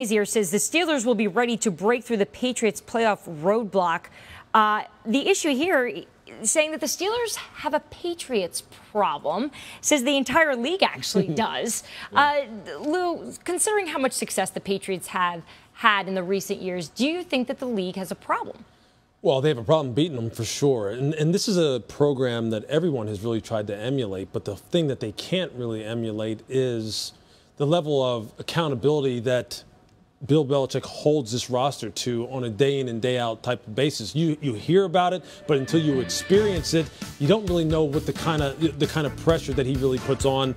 Easier says the Steelers will be ready to break through the Patriots playoff roadblock. Uh, the issue here saying that the Steelers have a Patriots problem, says the entire league actually does. Uh, Lou, considering how much success the Patriots have had in the recent years, do you think that the league has a problem? Well, they have a problem beating them for sure. And, and this is a program that everyone has really tried to emulate, but the thing that they can't really emulate is the level of accountability that Bill Belichick holds this roster to on a day in and day out type of basis. You you hear about it, but until you experience it, you don't really know what the kind of the kind of pressure that he really puts on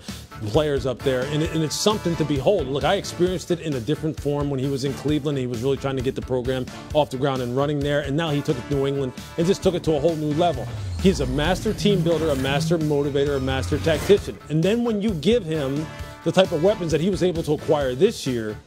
players up there, and, it, and it's something to behold. Look, I experienced it in a different form when he was in Cleveland. He was really trying to get the program off the ground and running there, and now he took it to New England and just took it to a whole new level. He's a master team builder, a master motivator, a master tactician, and then when you give him the type of weapons that he was able to acquire this year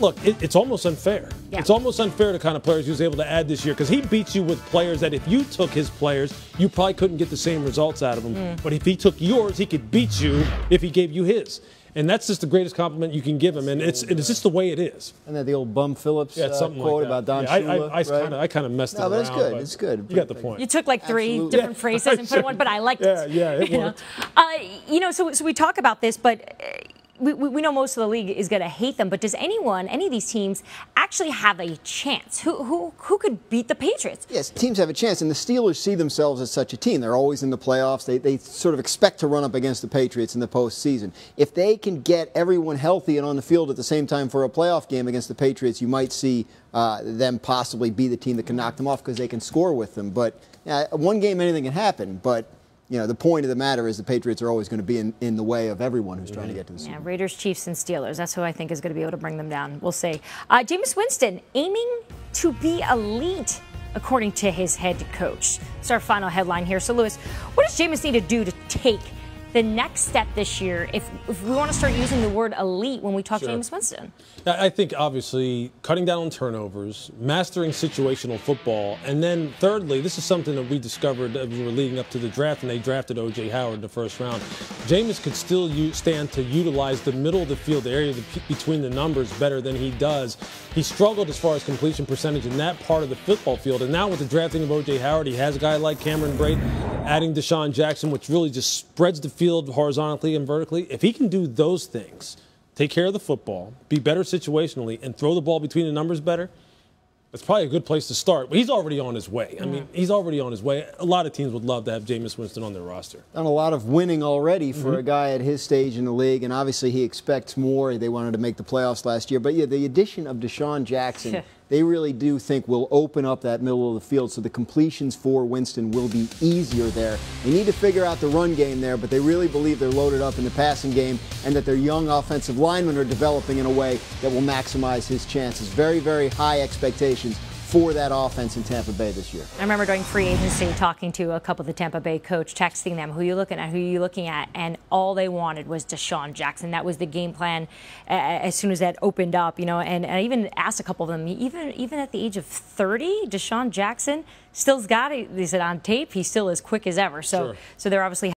look, it, it's almost unfair. Yeah. It's almost unfair to kind of players he was able to add this year because he beats you with players that if you took his players, you probably couldn't get the same results out of them. Mm. But if he took yours, he could beat you if he gave you his. And that's just the greatest compliment you can give him, and it's it's just the way it is. And then the old Bum Phillips yeah, uh, quote like about Don yeah, Shula, I, I, I right? kind of I kind of messed no, it but it's good. It's good. You got the point. You took like three Absolutely. different phrases and put one, but I liked it. Yeah, yeah, it worked. Know? Uh, you know, so so we talk about this, but. Uh, we, we know most of the league is going to hate them, but does anyone, any of these teams, actually have a chance? Who, who, who could beat the Patriots? Yes, teams have a chance, and the Steelers see themselves as such a team. They're always in the playoffs. They, they sort of expect to run up against the Patriots in the postseason. If they can get everyone healthy and on the field at the same time for a playoff game against the Patriots, you might see uh, them possibly be the team that can knock them off because they can score with them. But uh, one game, anything can happen. But you know, the point of the matter is the Patriots are always going to be in, in the way of everyone who's trying to get to the Super Bowl. Yeah, Raiders, Chiefs, and Steelers. That's who I think is going to be able to bring them down. We'll see. Uh, Jameis Winston aiming to be elite, according to his head coach. It's our final headline here. So, Lewis, what does Jameis need to do to take the next step this year if, if we want to start using the word elite when we talk sure. Jameis Winston? I think obviously cutting down on turnovers, mastering situational football, and then thirdly, this is something that we discovered as we were leading up to the draft, and they drafted O.J. Howard in the first round. Jameis could still use, stand to utilize the middle of the field, the area the, between the numbers, better than he does. He struggled as far as completion percentage in that part of the football field, and now with the drafting of O.J. Howard, he has a guy like Cameron Brate, adding DeSean Jackson, which really just spreads the field horizontally and vertically. If he can do those things, take care of the football, be better situationally, and throw the ball between the numbers better, that's probably a good place to start. But he's already on his way. I mean, he's already on his way. A lot of teams would love to have Jameis Winston on their roster. Done a lot of winning already for mm -hmm. a guy at his stage in the league, and obviously he expects more. They wanted to make the playoffs last year. But yeah, the addition of DeSean Jackson they really do think will open up that middle of the field so the completions for Winston will be easier there. They need to figure out the run game there, but they really believe they're loaded up in the passing game and that their young offensive linemen are developing in a way that will maximize his chances. Very, very high expectations for that offense in Tampa Bay this year. I remember during free agency talking to a couple of the Tampa Bay coach, texting them, who are you looking at, who are you looking at? And all they wanted was DeSean Jackson. That was the game plan uh, as soon as that opened up, you know, and, and I even asked a couple of them, even, even at the age of 30, DeSean Jackson still's got it. They said on tape, he's still as quick as ever. So, sure. so they're obviously